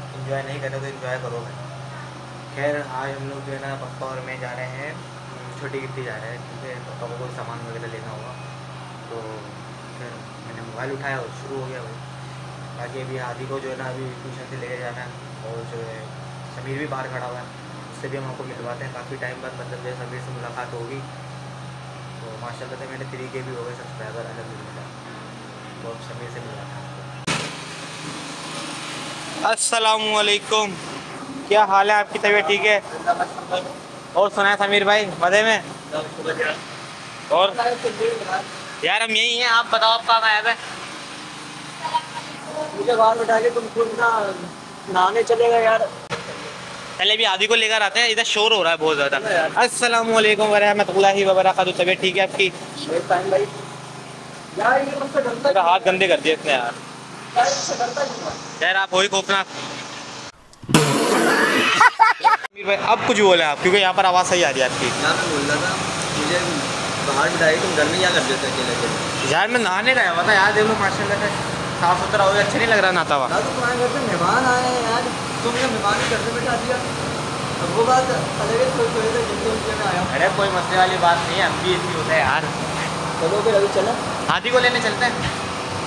आप इंजॉय नहीं करें तो इन्जॉय करो खैर, आज हम लोग जो है ना, पप्पा और मैं जा रहे हैं छोटी गिट्टी जा रहे हैं, ठीक है? पापा को कोई सामान वगैरह लेना होगा। तो फिर मैंने मोबाइल उठाया और शुरू हो गया भाई बाकी अभी आदि को जो है ना, अभी ट्यूशन से लेके जाना है, और जो है, समीर भी बाहर खड़ा हुआ है। उससे भी हम आपको मिलवाते हैं, काफ़ी टाइम बाद मतलब जो है समीर से मुलाकात होगी। तो माशाल्लाह से मेरे तरीके भी हो गए सब्सक्राइबर अलग मिल तो अब समीर से मिलाते हैं असलकुम क्या हाल है आपकी तबीयत ठीक है? और सुना है समीर भाई मज़े में? और? यार हम यही हैं आप बताओ आप कहाँ है? मुझे बाहर बैठा के तुम खुद ना नहाने चलेगा यार। पहले भी आदि को लेकर आते हैं इधर शोर हो रहा है बहुत ज़्यादा। अस्सलाम वालेकुम वरहमतुल्लाहि वबरकातुहू। तबीयत ठीक है आपकी? भाई। यार ये हाथ गंदे कर दिए इसने यार। है, है? यार आप हो ही भाई अब कुछ बोले आप क्योंकि यहाँ पर आवाज़ सही आ रही है आपकी। यार मैं बोल रहा था मुझे बाहर बिठाई तुम घर में क्या कर देते अकेले अकेले? यार मैं नहाने गया हुआ था यार देख लो माशाल्लाह से साफ़ सुथरा हो गया अच्छा नहीं लग रहा नहाता हुआ। तो तुम्हारे घर पे मेहमान आए हैं यार। तुमने मेहमान ही घर बैठा दिया वो बात अलग है में आया अरे कोई मसले वाली बात नहीं है हम भी ऐसी होता है यार। चलो फिर अभी चलो। हाथी को लेने चलते हैं हाँ।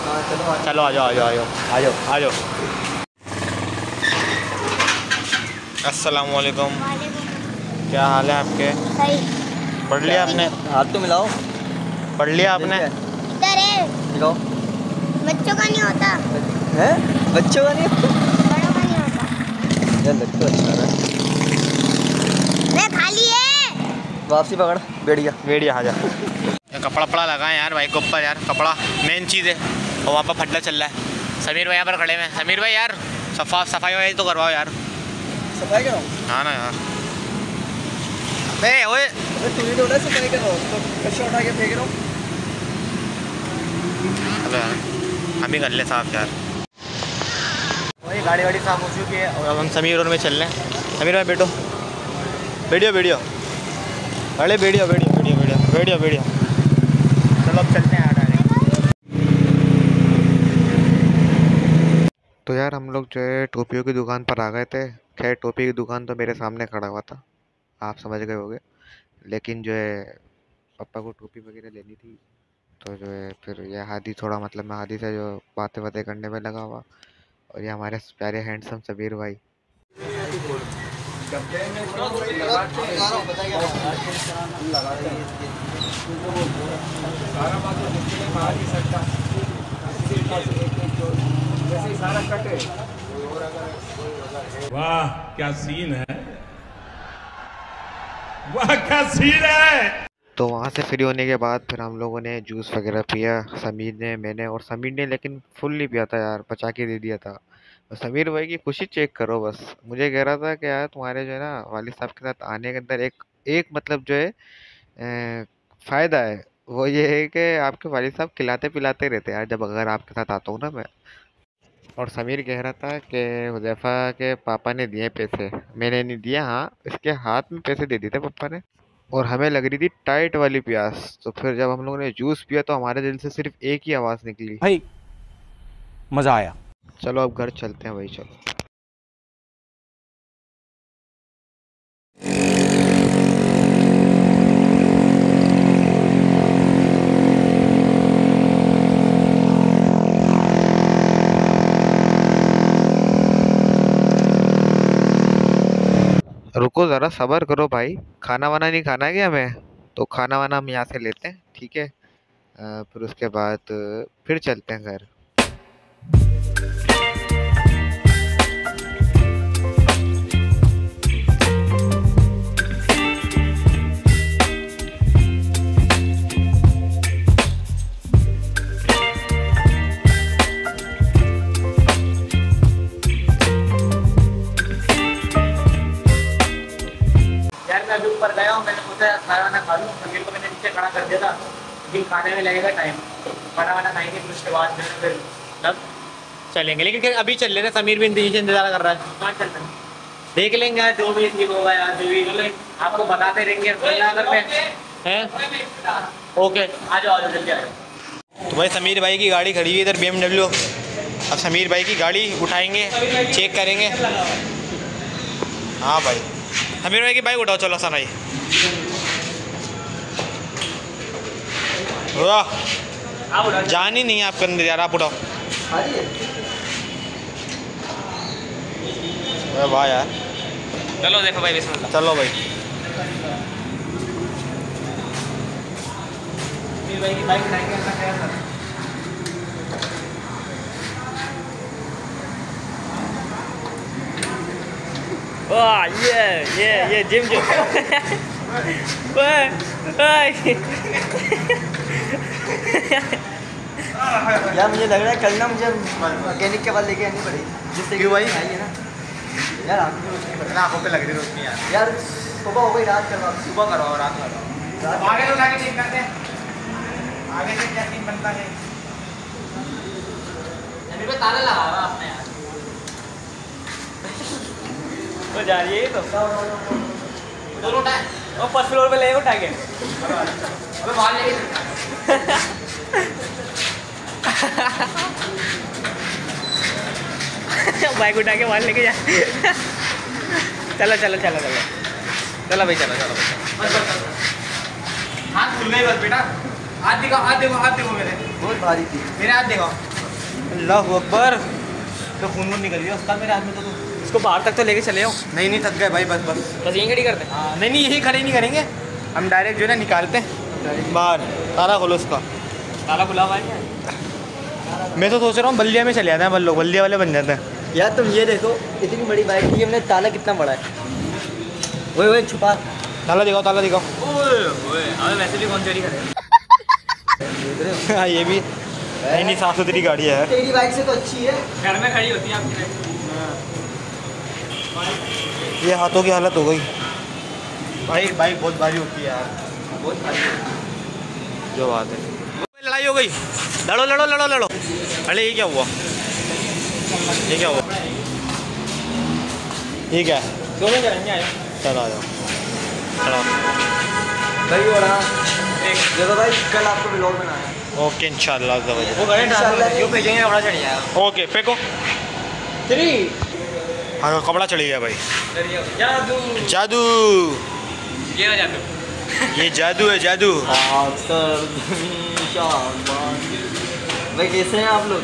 चलो आ चलो आ जाओ आ जाओ आ जाओ आ जाओ। अस्सलाम वालेकुम क्या हाल है आपके? सही पढ़ लिया आपने? हाथ तो मिलाओ। पढ़ लिया आपने? इधर है। मिलाओ। बच्चों का नहीं होता। है? बच्चों का नहीं बड़ों का नहीं होता। यार लग तो अच्छा रहा है। मैं खाली है। वापसी पकड़ बैठ गया वेड़िया आ जा। कपड़ा पड़ा लगाए यार भाई के ऊपर यार कपड़ा। मेन चीज़ है। और वहाँ पर फटला चल रहा है। समीर भाई यहाँ पर खड़े हैं। समीर भाई यार सफ़ा सफ़ाई वफाई तो करवाओ यार। सफ़ाई करो हाँ ना यार। अबे ओए। तू ही तो सफ़ाई करो तो उठा के फेंक रहा हूँ। अबे हम ही कर ले साफ़ यार। वही गाड़ी वाड़ी साफ़ हो चुकी है। और अब हम समीर और में चल रहे हैं। समीर भाई बैठो। Video video. अरे video video video video video चलो अब चलते हैं यार तो यार हम लोग जो है टोपियों की दुकान पर आ गए थे। खैर, टोपी की दुकान तो मेरे सामने खड़ा हुआ था। आप समझ गए होगे। लेकिन जो है पापा को टोपी वगैरह लेनी थी। तो जो है, फिर यह हादी थोड़ा मतलब मैं हादी से जो बातें बातें करने में लगा हुआ। और ये हमारे प्यारे हैंडसम सबीर भाई। वाह, क्या सीन है? वाह, क्या सीन है? तो वहाँ से फ्री होने के बाद फिर हम लोगों ने जूस वगैरह पिया, समीर ने, मैंने और समीर ने, लेकिन फुल नहीं पिया था यार बचा के दे दिया था। और समीर भाई की खुशी चेक करो बस। मुझे कह रहा था कि यार तुम्हारे जो है ना वालिद साहब के साथ आने के अंदर एक एक मतलब जो है फ़ायदा है। वो ये है कि आपके वालिद साहब खिलाते पिलाते रहते हैं यार, जब अगर आपके साथ आता हूँ ना मैं। और समीर कह रहा था कि हुज़ैफ़ा के पापा ने दिए पैसे। मैंने नहीं दिया हाँ इसके हाथ में पैसे दे दिए थे पापा ने। और हमें लग रही थी टाइट वाली प्यास। तो फिर जब हम लोगों ने जूस पिया तो हमारे दिल से सिर्फ़ एक ही आवाज़ निकली। भाई मज़ा आया। चलो अब घर चलते हैं भाई चलो। रुको ज़रा, सब्र करो भाई। खाना वाना नहीं खाना है क्या हमें? तो खाना वाना हम यहाँ से लेते हैं, ठीक है? फिर उसके बाद फिर चलते हैं घर। मैंने सोचा यार खाना वाना खा लूँ समीर को मैंने नीचे खड़ा कर दिया था। लेकिन खाने में लगेगा टाइम खाना वाना खाएँगे फिर उसके बाद जो है फिर तब चलेंगे। लेकिन फिर अभी चल रहे हैं समीर भी नीचे इंतज़ार कर रहा है। कहाँ चल रहे हैं। देख लेंगे यार जो भी ठीक होगा यार जो भी आपको बताते रहेंगे अगर मैं हैं। ओके। आ जाओ आ जाओ जल्दी आ जाओ। तो भाई समीर भाई की गाड़ी खड़ी हुई इधर बी अब समीर भाई की गाड़ी उठाएँगे चेक करेंगे। हाँ भाई। समीर भाई की बाइक उठाओ चलो सनाई वाह जान ही नहीं है आपके अंदर यार आप उठाओ। अरे वाह यार। चलो देखो भाई बिस्मिल्लाह। चलो भाई। वाह ये ये ये जिम ओए यार मुझे लग रहा है कल ना मुझे मैकेनिक के पास लेके आनी पड़ेगी जिससे क्यों भाई? है ना। यार आँखों पे लग रही रोशनी यार। यार सुबह हो गई रात करवा सुबह करो और रात करो। रात आगे तो जाके चेक करते हैं। आगे से क्या सीन बनता है? अभी पे ताला लगा रहा अपने यार। वो जा रही है तो। दोनों उठाए वो फ़र्स्ट फ्लोर पे ले उठा के। अबे बाहर लेके बाइक उठा के बाहर लेके जा। चलो चलो चलो चलो। चलो भाई चलो चलो। हाथ खुल गई बस बेटा। हाथ दिखाओ हाथ देखो हाथ देखो मेरे। बहुत भारी थी। मेरे हाथ देखो। अल्लाह अकबर। तो खून वून निकल गया। उसका मेरे हाथ में तो तू इसको बाहर तक तो लेके चले आओ। नहीं नहीं थक गए भाई बस बस। बस यहीं खड़ी करते हैं। हाँ नहीं नहीं यही खड़े नहीं करेंगे। हम डायरेक्ट जो है ना निकालते हैं। बाहर ताला खोलो उसका। ताला खुला हुआ है मैं तो सोच रहा हूँ बल्दिया में चले जाते हैं बल लोग। बल्दिया वाले बन जाते हैं। यार तुम ये देखो इतनी बड़ी बाइक थी हमने ताला कितना बड़ा है वही वही छुपा। ताला दिखाओ ताला दिखाओ। वैसे भी कौन चोरी करे हाँ? ये भी। नहीं साफ़ सुथरी गाड़ी है। तेरी बाइक से तो अच्छी है। घर में खड़ी होती है आपकी ये हाथों की हालत हो गई। भाई बाइक बहुत भारी होती है यार। बहुत भारी जो बात है। लड़ाई हो गई। लड़ो लड़ो लड़ो लड़ो। अरे ये क्या हुआ? ये क्या हुआ? ये क्या? है दोनों करेंगे चलो आ जाओ। चलो। भाई हो रहा। देखो भाई कल आपको ब्लॉग ओके इंशाल्लाह वो करें इंशाल्लाह। जो भेजेंगे कपड़ा चढ़ ओके फेंको। थ्री हाँ कपड़ा चढ़ गया भाई। जादू। जादू। ये जादू ये जादू है जादू। भाई कैसे हैं आप लोग?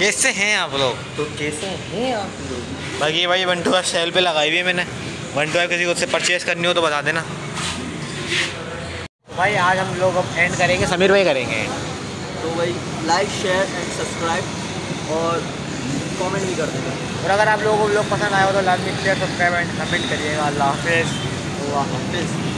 कैसे हैं आप लोग? तो कैसे हैं आप लोग? बाकी भाई बंटू का सेल पे लगाई हुई है मैंने। बंटू है किसी को उससे परचेज करनी हो तो बता देना। भाई आज हम लोग अब एंड करेंगे समीर भाई करेंगे। तो भाई लाइक शेयर एंड सब्सक्राइब और कमेंट भी कर देना और अगर आप लोगों को लोग पसंद आए हो तो लाजमी शेयर सब्सक्राइब एंड कमेंट करिएगा। अल्लाह हाफिज़। अल्लाह हाफिज़।